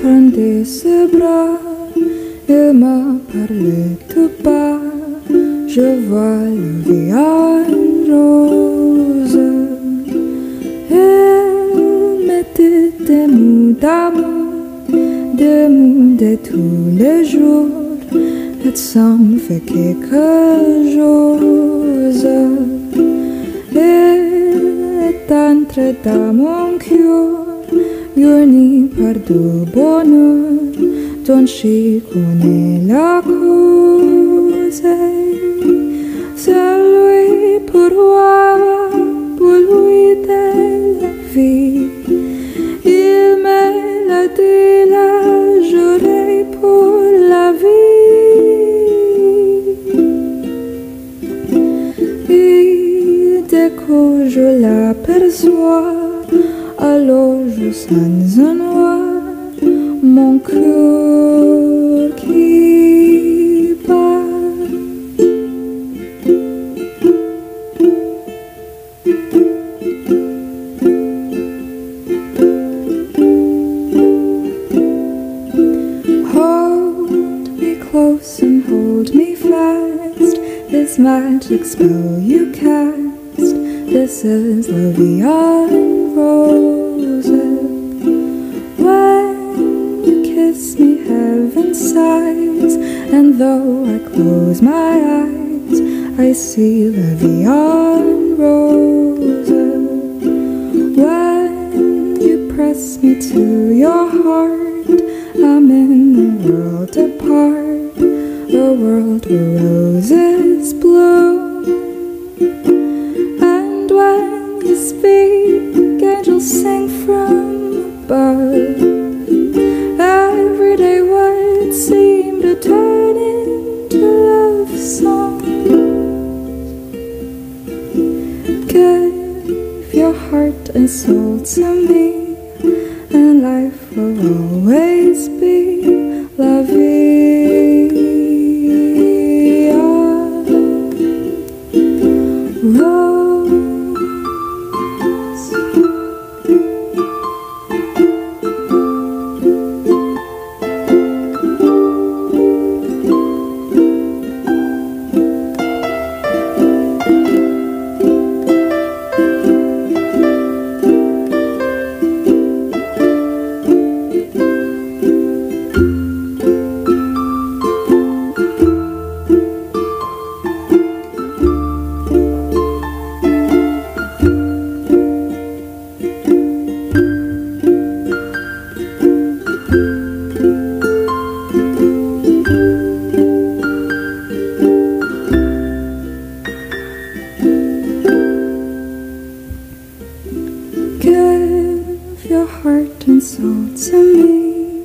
prendait ce bras, il m'a parlé tout bas. Je vois le en rose. Il mettait des mots d'amour, des mots de tous les jours. Et ça me fait quelque chose. Il est entré dans mon cœur. Ioni perdu bonor Don și cone la cozei Să-lui purua pului de la fi Il melodie la jurei pur la vie Et de cojo la persoie sens en noir mon cœur qui bat. Hold me close and hold me fast. This magic spell you cast. This is love beyond roses. When you kiss me, heaven sighs, and though I close my eyes, I see the beyond roses. When you press me to your heart, I'm in a world apart, a world where roses sing from above. Everyday words seem to turn into love songs. Give your heart and soul to me, and life will always be la vie. to me,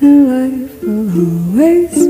and life will always